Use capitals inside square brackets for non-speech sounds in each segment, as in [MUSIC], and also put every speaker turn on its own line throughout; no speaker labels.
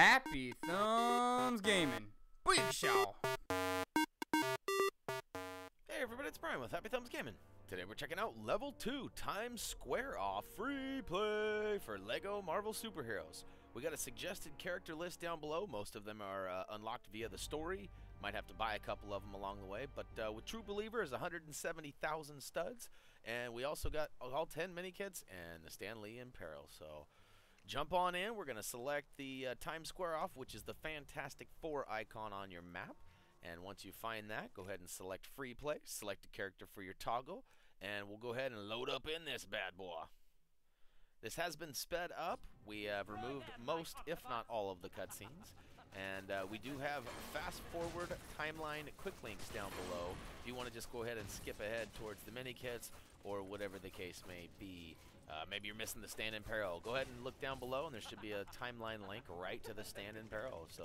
Happy Thumbs Gaming. Big show.
Hey everybody, it's Brian with Happy Thumbs Gaming. Today we're checking out Level 2 Times Square Off Free Play for LEGO Marvel Superheroes. We got a suggested character list down below. Most of them are uh, unlocked via the story. Might have to buy a couple of them along the way. But uh, with True Believer is 170,000 studs. And we also got all 10 mini kits and the Stan Lee in Peril. So jump on in. We're going to select the uh, Times Square Off, which is the Fantastic Four icon on your map. And once you find that, go ahead and select free play, select a character for your toggle, and we'll go ahead and load up in this bad boy. This has been sped up. We have removed most, if not all, of the cutscenes. And uh, we do have fast forward timeline quick links down below if you want to just go ahead and skip ahead towards the mini kits or whatever the case may be. Uh, maybe you're missing the Stan in Peril. Go ahead and look down below, and there should be a timeline link right to the Stan in Peril. So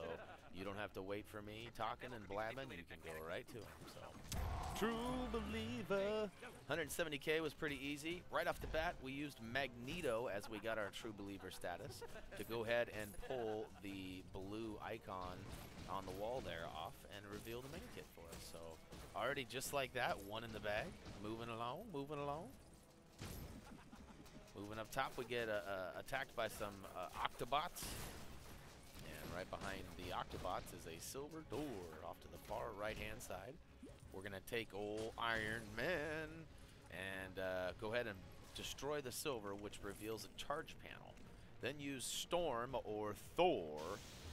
you don't have to wait for me talking and blabbing. You can go right to him. So, True Believer. 170k was pretty easy. Right off the bat, we used Magneto as we got our True Believer status to go ahead and pull the blue icon on the wall there off and reveal the mini kit for us. So already just like that, one in the bag. Moving along, moving along. Moving up top, we get uh, uh, attacked by some uh, Octobots. And right behind the Octobots is a silver door off to the far right-hand side. We're going to take old Iron Man and uh, go ahead and destroy the silver, which reveals a charge panel. Then use Storm or Thor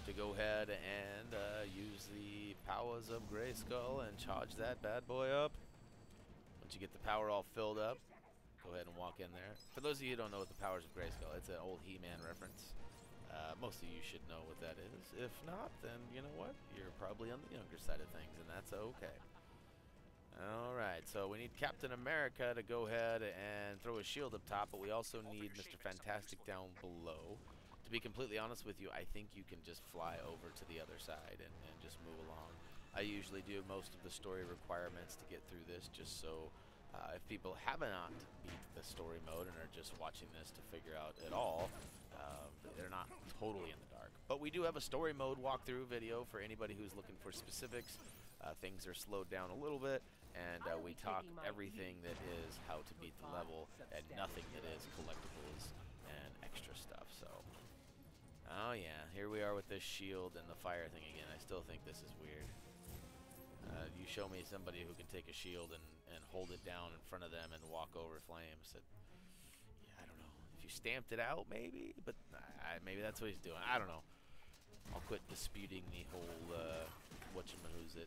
to go ahead and uh, use the powers of Grayskull and charge that bad boy up. Once you get the power all filled up, go ahead and walk in there. For those of you who don't know what the powers of Grayskull, it's an old He-Man reference. Uh, most of you should know what that is. If not, then you know what? You're probably on the younger side of things, and that's okay. Alright, so we need Captain America to go ahead and throw a shield up top, but we also need Mr. Fantastic down below. To be completely honest with you, I think you can just fly over to the other side and, and just move along. I usually do most of the story requirements to get through this just so uh, if people have not beat the story mode and are just watching this to figure out at all, uh, they're not totally in the dark. But we do have a story mode walkthrough video for anybody who's looking for specifics. Uh, things are slowed down a little bit, and uh, we talk everything that is how to beat the level and nothing that is collectibles and extra stuff. So, oh yeah, here we are with this shield and the fire thing again. I still think this is weird. Uh, you show me somebody who can take a shield and, and hold it down in front of them and walk over flames. That, yeah, I don't know. If you stamped it out, maybe, but uh, maybe that's what he's doing. I don't know. I'll quit disputing the whole uh, whatchamahoos it.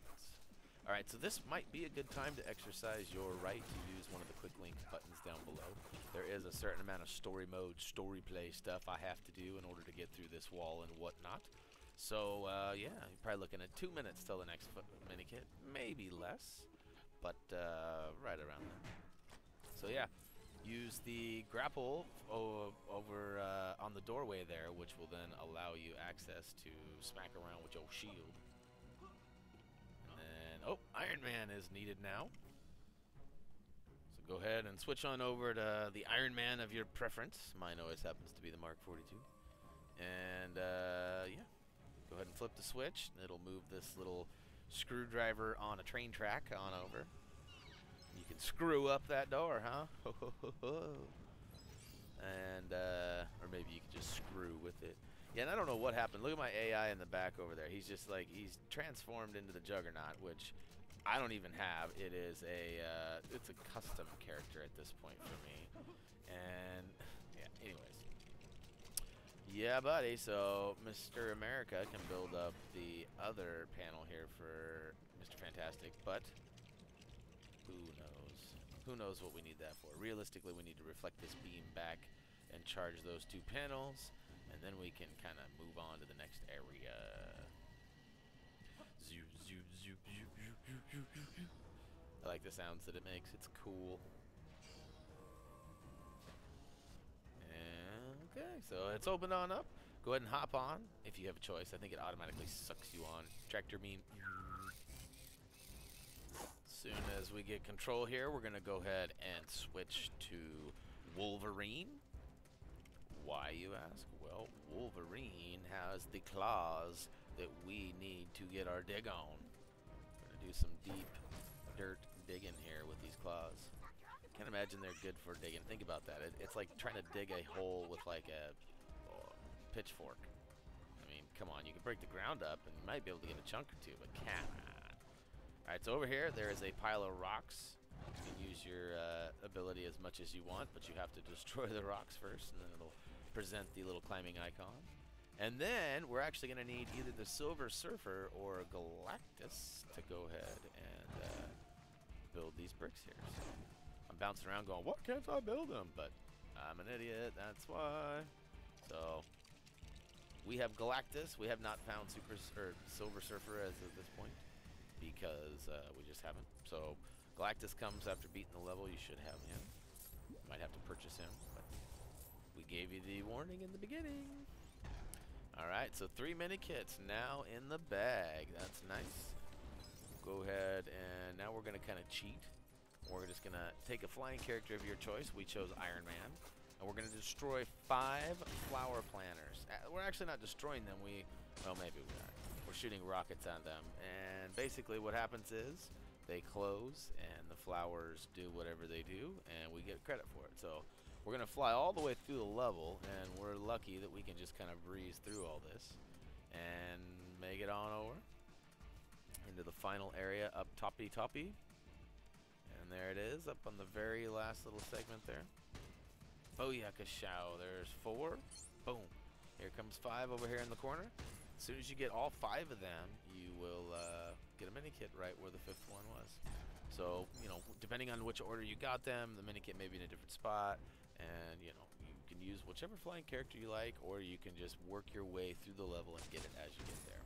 Alright, so this might be a good time to exercise your right to use one of the quick link buttons down below. There is a certain amount of story mode, story play stuff I have to do in order to get through this wall and whatnot. So, uh, yeah, you're probably looking at two minutes till the next mini kit. Maybe less, but uh, right around there. So, yeah, use the grapple over uh, on the doorway there, which will then allow you access to smack around with your shield. And, oh, Iron Man is needed now. So go ahead and switch on over to the Iron Man of your preference. Mine always happens to be the Mark 42. And, uh, yeah. Go ahead and flip the switch. It'll move this little screwdriver on a train track on over. You can screw up that door, huh? [LAUGHS] and, uh, or maybe you can just screw with it. Yeah, and I don't know what happened. Look at my AI in the back over there. He's just like, he's transformed into the Juggernaut, which I don't even have. It is a, uh, it's a custom character at this point for me. And, yeah, anyways. Yeah, buddy. So Mr. America can build up the other panel here for Mr. Fantastic, but who knows? Who knows what we need that for? Realistically, we need to reflect this beam back and charge those two panels, and then we can kind of move on to the next area. Zoo, zoo, zoo, zoo, zoo, zoo, zoo. I like the sounds that it makes. It's cool. Okay, so it's opened on up. Go ahead and hop on if you have a choice. I think it automatically sucks you on. Tractor beam. Soon as we get control here, we're going to go ahead and switch to Wolverine. Why you ask? Well, Wolverine has the claws that we need to get our dig on. Gonna do some deep dirt digging here with these claws. Can't imagine they're good for digging. Think about that. It, it's like trying to dig a hole with like a uh, pitchfork. I mean, come on. You can break the ground up and you might be able to get a chunk or two, but come on. All right, so over here there is a pile of rocks. You can use your uh, ability as much as you want, but you have to [LAUGHS] destroy the rocks first, and then it'll present the little climbing icon. And then we're actually going to need either the Silver Surfer or Galactus to go ahead and uh, build these bricks here. So I'm bouncing around going, what can't I build them? But I'm an idiot, that's why. So we have Galactus. We have not found Super or Silver Surfer as of this point because uh, we just haven't. So Galactus comes after beating the level. You should have him. Might have to purchase him, but we gave you the warning in the beginning. All right, so three mini kits now in the bag. That's nice. Go ahead and now we're gonna kind of cheat. We're just gonna take a flying character of your choice. We chose Iron Man, and we're gonna destroy five flower planters. Uh, we're actually not destroying them. We, well, maybe we are. We're shooting rockets at them, and basically what happens is they close, and the flowers do whatever they do, and we get credit for it. So we're gonna fly all the way through the level, and we're lucky that we can just kind of breeze through all this and make it on over into the final area up toppy toppy. Is, up on the very last little segment there. Booyaka Shao. There's four. Boom. Here comes five over here in the corner. As soon as you get all five of them, you will uh, get a mini kit right where the fifth one was. So, you know, depending on which order you got them, the mini kit may be in a different spot. And, you know, you can use whichever flying character you like, or you can just work your way through the level and get it as you get there.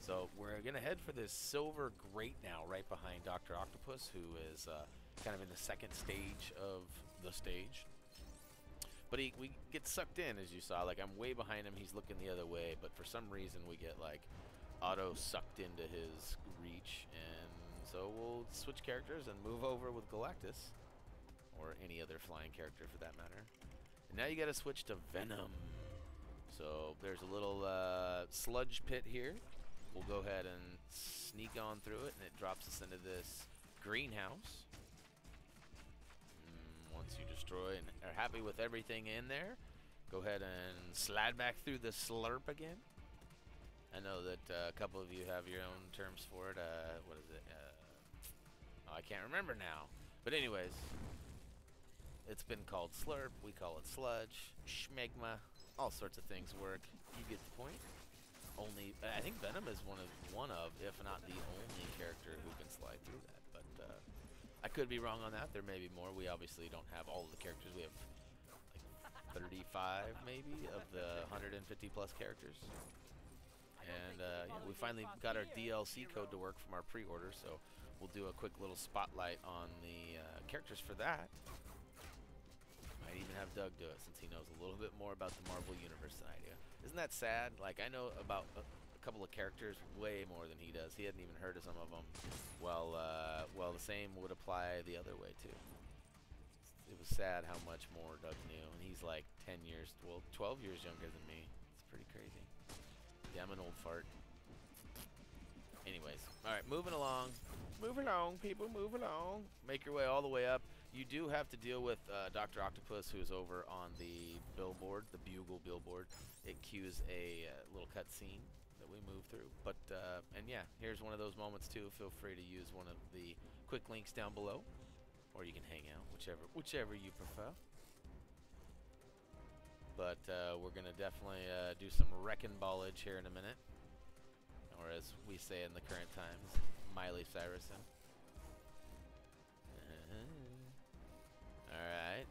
So we're going to head for this silver grate now, right behind Dr. Octopus, who is uh, kind of in the second stage of the stage. But he, we get sucked in, as you saw. Like, I'm way behind him. He's looking the other way. But for some reason, we get, like, auto sucked into his reach. And so we'll switch characters and move over with Galactus. Or any other flying character, for that matter. And now you got to switch to Venom. So there's a little uh, sludge pit here. We'll go ahead and sneak on through it, and it drops us into this greenhouse. Once you destroy and are happy with everything in there, go ahead and slide back through the slurp again. I know that uh, a couple of you have your own terms for it. Uh, what is it? Uh, oh, I can't remember now. But anyways, it's been called slurp. We call it sludge, schmegma. All sorts of things work. You get the point only I think Venom is one of one of, if not the only character who can slide through that. Uh, I could be wrong on that. There may be more. We obviously don't have all of the characters. We have like 35 maybe of the 150 plus characters. And uh, yeah, we finally got our DLC code to work from our pre-order, so we'll do a quick little spotlight on the uh, characters for that. Might even have Doug do it since he knows a little bit more about the Marvel Universe than I do. Isn't that sad? Like, I know about a, couple of characters way more than he does. He hadn't even heard of some of them. Well, uh, well, the same would apply the other way, too. It was sad how much more Doug knew. And he's like 10 years, well, 12 years younger than me. It's pretty crazy. Yeah, I'm an old fart. Anyways, all right, moving along. Move along, people, move along. Make your way all the way up. You do have to deal with uh, Dr. Octopus, who's over on the billboard, the Bugle billboard. It cues a uh, little cutscene that we move through. But, uh, and yeah, here's one of those moments too. Feel free to use one of the quick links down below. Or you can hang out, whichever, whichever you prefer. But uh, we're going to definitely uh, do some wrecking ballage here in a minute. Or as we say in the current times, Miley Cyrusin. Alright.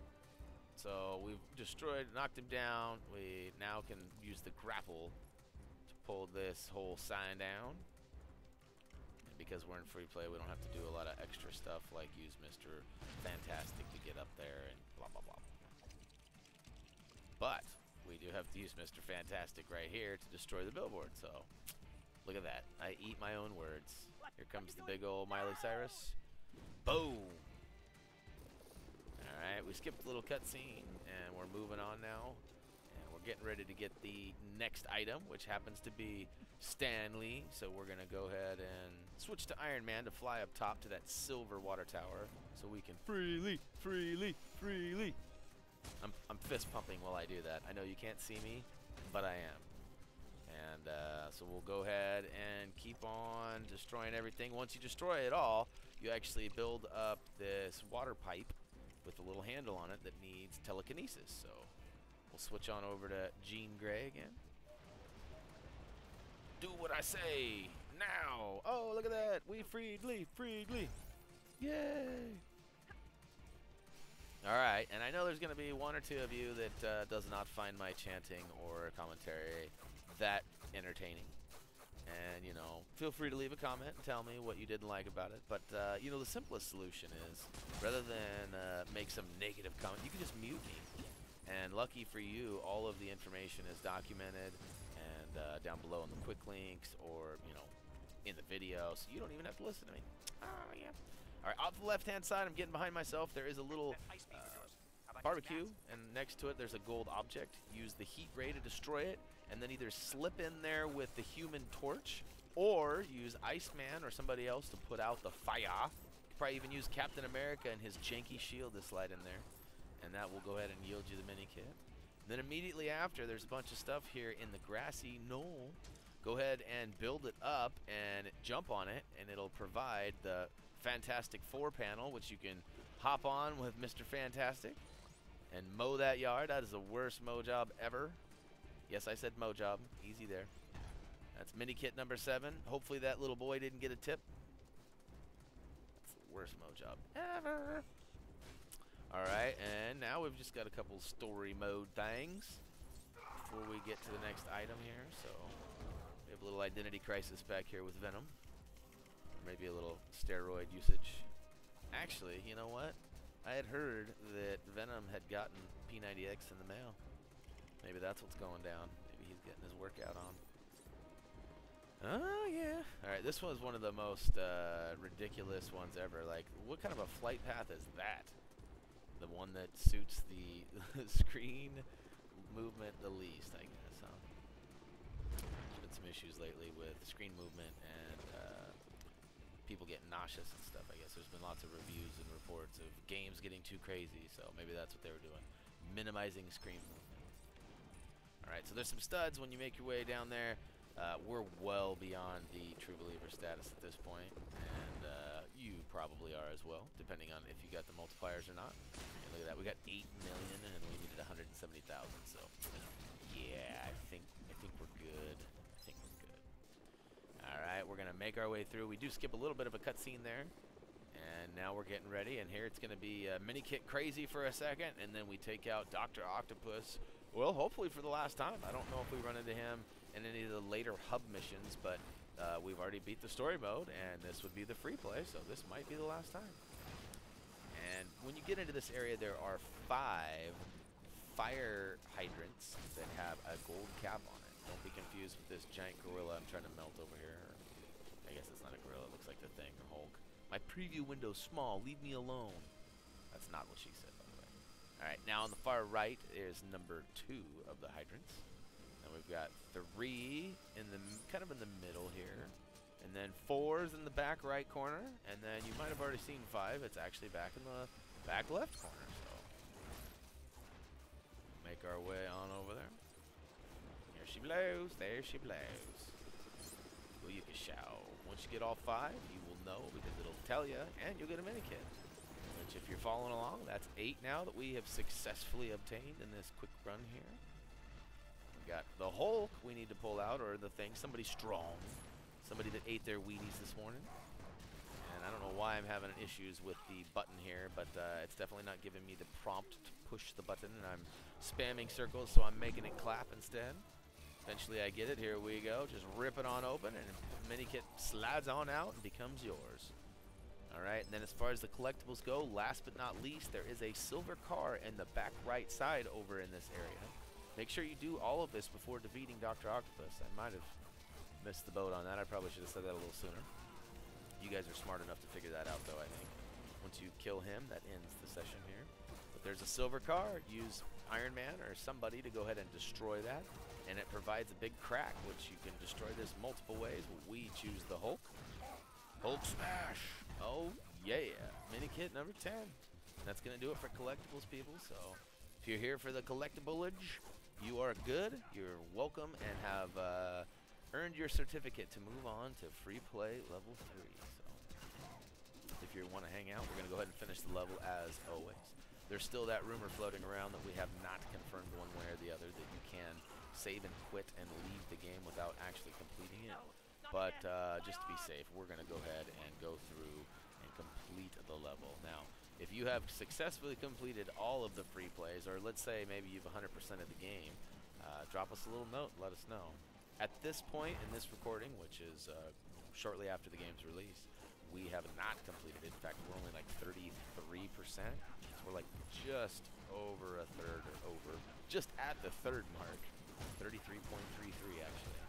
So we've destroyed, knocked him down. We now can use the grapple pull this whole sign down. And because we're in free play, we don't have to do a lot of extra stuff like use Mr. Fantastic to get up there and blah, blah, blah. But we do have to use Mr. Fantastic right here to destroy the billboard. So look at that. I eat my own words. Here comes the big old Miley Cyrus. Boom! Alright, we skipped a little cutscene, and we're moving on now. Getting ready to get the next item, which happens to be Stan Lee. So we're gonna go ahead and switch to Iron Man to fly up top to that silver water tower, so we can freely, freely, freely. I'm I'm fist pumping while I do that. I know you can't see me, but I am. And uh, so we'll go ahead and keep on destroying everything. Once you destroy it all, you actually build up this water pipe with a little handle on it that needs telekinesis. So we'll switch on over to Jean Grey again. Do what I say now. Oh, look at that. We freed Lee, freed Lee. Yay. All right, and I know there's going to be one or two of you that uh, does not find my chanting or commentary that entertaining. And, you know, feel free to leave a comment and tell me what you didn't like about it. But, uh, you know, the simplest solution is, rather than uh, make some negative comment, you can just mute me. And lucky for you, all of the information is documented and uh, down below in the quick links or, you know, in the video, so you don't even have to listen to me. Oh, yeah. All right, off the left-hand side, I'm getting behind myself. There is a little uh, barbecue, and next to it, there's a gold object. Use the heat ray to destroy it, and then either slip in there with the human torch, or use Iceman or somebody else to put out the fire. You could probably even use Captain America and his janky shield to slide in there, and that will go ahead and yield you the mini kit. Then immediately after, there's a bunch of stuff here in the grassy knoll. Go ahead and build it up and jump on it, and it'll provide the Fantastic Four panel, which you can hop on with Mr. Fantastic and mow that yard. That is the worst mow job ever. Yes, I said mow job. Easy there. That's mini kit number seven. Hopefully that little boy didn't get a tip. That's the worst mow job ever. All right, and now we've just got a couple story mode things before we get to the next item here. So we have a little identity crisis back here with Venom maybe a little steroid usage. Actually, you know what? I had heard that Venom had gotten P90X in the mail. Maybe that's what's going down. Maybe he's getting his workout on. Oh, yeah. All right, this was one of the most uh, ridiculous ones ever. Like, what kind of a flight path is that? The one that suits the [LAUGHS] screen movement the least, I guess, huh? There's been some issues lately with screen movement and uh, people getting nauseous and stuff. I guess there's been lots of reviews and reports of games getting too crazy, so maybe that's what they were doing, minimizing screen movement. All right, so there's some studs when you make your way down there. Uh, we're well beyond the True Believer status at this point, and you probably are as well, depending on if you got the multipliers or not. And look at that, we got 8 million and we needed 170,000, so yeah, I think I think we're good. I think we're good. Alright, we're going to make our way through. We do skip a little bit of a cutscene there. And now we're getting ready. And here it's to be uh, mini kit crazy for a second. And then we take out Dr. Octopus. Well, hopefully for the last time. I don't know if we run into him in any of the later hub missions. But uh, we've already beat the story mode. And this would be the free play. So this might be the last time. And when you get into this area, there are five fire hydrants that have a gold cap on it. Don't be confused with this giant gorilla I'm trying to melt over here. I guess it's not a gorilla. It looks like the thing, or Hulk. My preview window's small. Leave me alone. That's not what she said, by the way. All right, now on the far right is number two of the hydrants. We've got three in the kind of in the middle here. And then four is in the back right corner. And then you might have already seen five. It's actually back in the back left corner. So make our way on over there There she blows. There she blows. Booyakashow. Once you get all five, you will know because it'll tell you, and you'll get a mini kit. Which, if you're following along, that's eight now that we have successfully obtained in this quick run here. Got the Hulk we need to pull out, or the thing, somebody strong. Somebody that ate their Wheaties this morning. And I don't know why I'm having issues with the button here, but uh, it's definitely not giving me the prompt to push the button, and I'm spamming circles, so I'm making it clap instead. Eventually I get it. Here we go. Just rip it on open and mini kit slides on out and becomes yours. Alright, and then as far as the collectibles go, last but not least, there is a silver car in the back right side over in this area. Make sure you do all of this before defeating Dr. Octopus. I might have missed the boat on that. I probably should have said that a little sooner. You guys are smart enough to figure that out, though, I think. Once you kill him, that ends the session here. But there's a silver car. Use Iron Man or somebody to go ahead and destroy that. And it provides a big crack, which you can destroy this multiple ways. We choose the Hulk. Hulk smash. Oh, yeah. Mini kit number 10. That's going to do it for collectibles, people. So if you're here for the collectiblage, you are good. You're welcome and have uh, earned your certificate to move on to free play level 3. So if you want to hang out, we're going to go ahead and finish the level as always. There's still that rumor floating around that we have not confirmed one way or the other that you can save and quit and leave the game without actually completing it. But uh, just to be safe, we're going to go ahead and go through and complete the level. Now, if you have successfully completed all of the free plays, or let's say maybe you've 100% of the game, uh, drop us a little note and let us know. At this point in this recording, which is uh, shortly after the game's release, we have not completed it. In fact, we're only like 33%. So we're like just over a third or over, just at the third mark. 33.33 actually.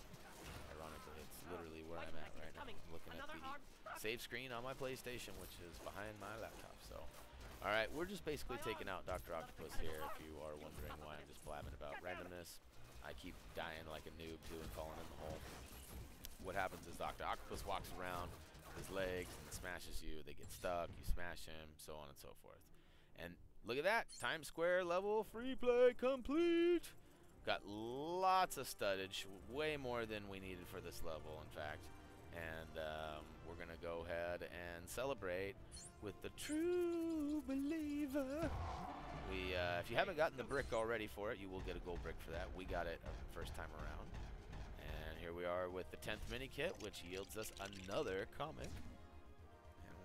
Ironically, it's literally where I'm at right now. I'm looking at the save screen on my PlayStation, which is behind my laptop. So, all right, we're just basically taking out Dr. Octopus here. If you are wondering why I'm just blabbing about randomness, I keep dying like a noob too and falling in the hole. What happens is Dr. Octopus walks around his legs and smashes you. They get stuck. You smash him, so on and so forth. And look at that. Times Square level free play complete. Got lots of studdage, way more than we needed for this level, in fact. And um, we're going to go ahead and celebrate with the True Believer. We, uh, if you haven't gotten the brick already for it, you will get a gold brick for that. We got it uh, first time around. And here we are with the 10th mini kit, which yields us another comic. And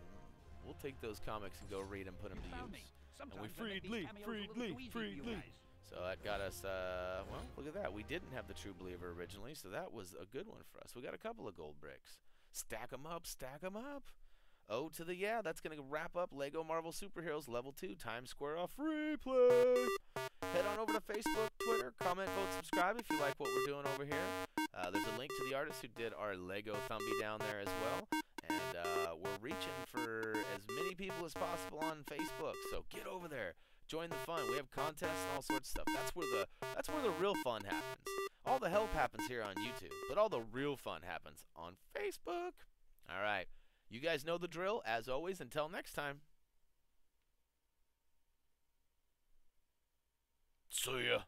we'll take those comics and go read and put them to use. And we freed Lee, freed Lee, freed Lee. So that got us, uh, well, look at that. We didn't have the True Believer originally, so that was a good one for us. We got a couple of gold bricks. Stack them up, stack them up. Oh, to the yeah, that's going to wrap up Lego Marvel Superheroes Level 2 Times Square off free play. Head on over to Facebook, Twitter, comment, vote, subscribe if you like what we're doing over here. Uh, there's a link to the artist who did our Lego Thumbie down there as well. And uh, we're reaching for as many people as possible on Facebook, so get over there join the fun. We have contests and all sorts of stuff. That's where the that's where the real fun happens. All the help happens here on YouTube, but all the real fun happens on Facebook. All right. You guys know the drill. As always, until next time. See ya.